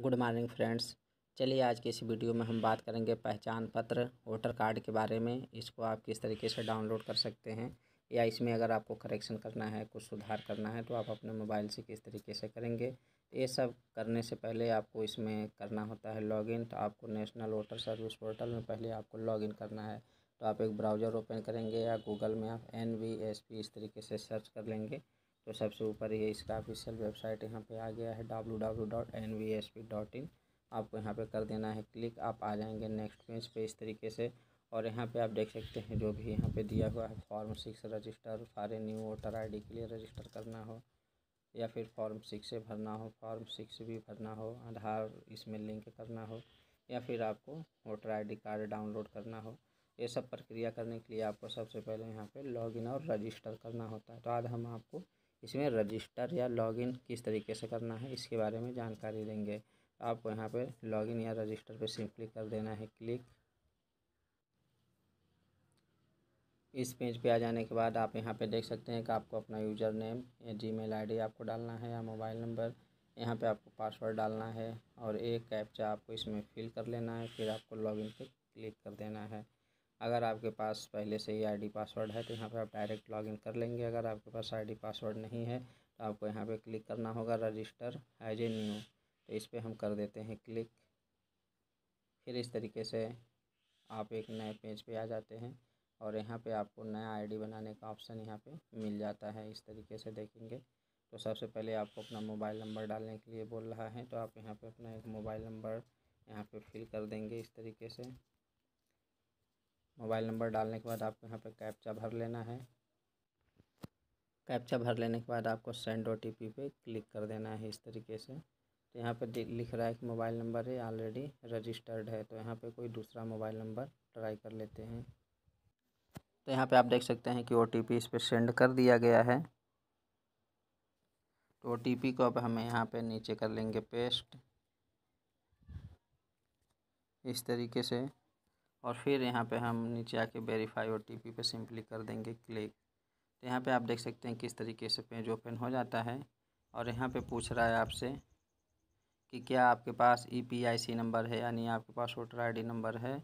Good morning friends. चलिए आज की इस वीडियो में हम बात करेंगे पहचान पत्र, वोटर कार्ड के बारे में। इसको आप किस तरीके से डाउनलोड कर सकते हैं या इसमें अगर आपको करेक्शन करना है, कुछ सुधार करना है तो आप अपने मोबाइल से किस तरीके से करेंगे। ये सब करने से पहले आपको इसमें करना होता है लॉगिन। तो आपको नेशनल वोटर सर्विस पोर्टल में पहले आपको लॉगिन करना है। तो आप एक ब्राउज़र ओपन करेंगे या गूगल में आप एन वी एस पी इस तरीके से सर्च कर लेंगे। तो सबसे ऊपर ये इसका ऑफिशियल वेबसाइट यहाँ पे आ गया है W W dot N V S P dot in आपको यहाँ पे कर देना है क्लिक आप आ जाएँगे नेक्स्ट पेज पे इस तरीके से। और यहाँ पे आप देख सकते हैं जो भी यहाँ पे दिया हुआ है form six register a new voter ID के लिए रजिस्टर करना हो, या फिर फॉर्म सिक्स से भरना हो फॉर्म सिक्स भी भरना हो, आधार इसमें लिंक करना हो, या फिर आपको वोटर आईडी कार्ड डाउनलोड करना हो। ये सब प्रक्रिया करने के लिए आपको सबसे पहले यहाँ पे लॉगिन और रजिस्टर करना होता है। तो आज हम आपको इसमें रजिस्टर या लॉगिन किस तरीके से करना है, इसके बारे में जानकारी देंगे। आपको यहाँ पे लॉगिन या रजिस्टर पे सिंपली कर देना है, क्लिक। इस पेज पे आ जाने के बाद आप यहाँ पे देख सकते हैं कि आपको अपना यूज़र नेम, या जीमेल आईडी आपको डालना है, या मोबाइल नंबर, यहाँ पे आपको पासवर्ड डालना है, और एक कैप्चा आपको इसमें फिल कर लेना है, फिर आपको लॉगिन पे क्लिक कर देना है। अगर आपके पास पहले से ही आईडी पासवर्ड है तो यहाँ पे आप डायरेक्ट लॉगिन कर लेंगे। अगर आपके पास आईडी पासवर्ड नहीं है तो आपको यहाँ पे क्लिक करना होगा, रजिस्टर एज ए न्यू। तो इस पर हम कर देते हैं क्लिक। फिर इस तरीके से आप एक नए पेज पे आ जाते हैं और यहाँ पे आपको नया आईडी बनाने का ऑप्शन यहाँ पे मिल जाता है। इस तरीके से देखेंगे। तो सबसे पहले आपको अपना मोबाइल नंबर डालने के लिए बोल रहा है तो आप यहाँ पे अपना एक मोबाइल नंबर यहाँ पे फिल कर देंगे इस तरीके से। मोबाइल नंबर डालने के बाद आपको यहाँ पर कैप्चा भर लेना है। कैप्चा भर लेने के बाद आपको सेंड ओ टी पी पे क्लिक कर देना है इस तरीके से। तो यहाँ पे लिख रहा है कि मोबाइल नंबर है ऑलरेडी रजिस्टर्ड है। तो यहाँ पे कोई दूसरा मोबाइल नंबर ट्राई कर लेते हैं। तो यहाँ पे आप देख सकते हैं कि ओ टी पी इस पर सेंड कर दिया गया है। तो ओ टी पी को अब हमें यहाँ पे नीचे कर लेंगे पेस्ट इस तरीके से और फिर यहाँ पे हम नीचे आके verify O T P simply कर देंगे क्लिक तो यहाँ पे आप देख सकते हैं किस तरीके से पेज ओपन हो जाता है। और यहाँ पे पूछ रहा है आपसे कि क्या आपके पास E P I C number है, यानी आपके पास वोटर आई डी नंबर है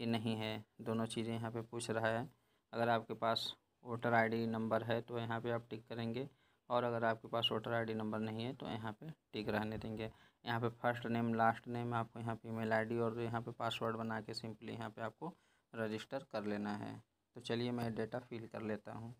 कि नहीं है? दोनों चीज़ें यहाँ पे पूछ रहा है। अगर आपके पास वोटर आईडी नंबर है तो यहाँ पर आप टिक करेंगे। और अगर आपके पास वोटर आईडी नंबर नहीं है तो यहाँ पे टिक रहने देंगे। यहाँ पे फ़र्स्ट नेम, लास्ट नेम, आपको यहाँ पे ईमेल आईडी और यहाँ पे पासवर्ड बना के सिंपली यहाँ पे आपको रजिस्टर कर लेना है। तो चलिए मैं डेटा फिल कर लेता हूँ।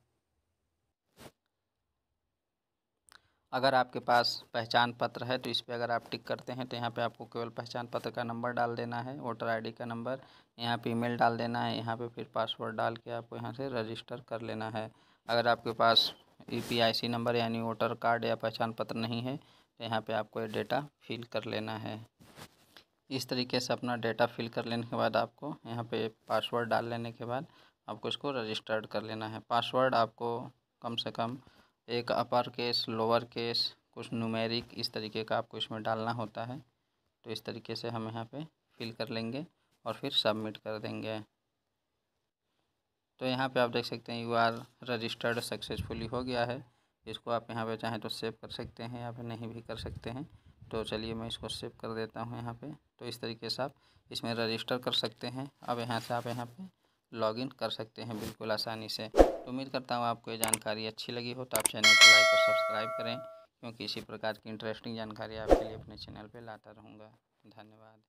अगर आपके पास पहचान पत्र है तो इस पर अगर आप टिक करते हैं तो यहाँ पे आपको केवल पहचान पत्र का नंबर डाल देना है, वोटर आईडी का नंबर, यहाँ पे ईमेल डाल देना है, यहाँ पे फिर पासवर्ड डाल के आपको यहाँ से रजिस्टर कर लेना है। अगर आपके पास ई नंबर यानी वोटर कार्ड या पहचान पत्र नहीं है तो यहाँ पे आपको ये डेटा फिल कर लेना है। इस तरीके से अपना डेटा फिल कर लेने के बाद आपको यहाँ पे पासवर्ड डाल लेने के बाद आपको इसको रजिस्टर्ड कर लेना है। पासवर्ड आपको कम से कम एक अपर केस लोअर केस कुछ न्यूमेरिक इस तरीके का आपको इसमें डालना होता है। तो इस तरीके से हम यहाँ पे फिल कर लेंगे और फिर सबमिट कर देंगे। तो यहाँ पे आप देख सकते हैं यू आर रजिस्टर्ड सक्सेसफुली हो गया है। इसको आप यहाँ पे चाहें तो सेव कर सकते हैं या फिर नहीं भी कर सकते हैं। तो चलिए मैं इसको सेव कर देता हूँ यहाँ पे। तो इस तरीके से आप इसमें रजिस्टर कर सकते हैं। अब यहाँ से आप यहाँ पे लॉगिन कर सकते हैं बिल्कुल आसानी से। तो उम्मीद करता हूँ आपको ये जानकारी अच्छी लगी हो तो आप चैनल को लाइक और सब्सक्राइब करें, क्योंकि इसी प्रकार की इंटरेस्टिंग जानकारी आपके लिए अपने चैनल पर लाता रहूँगा। धन्यवाद।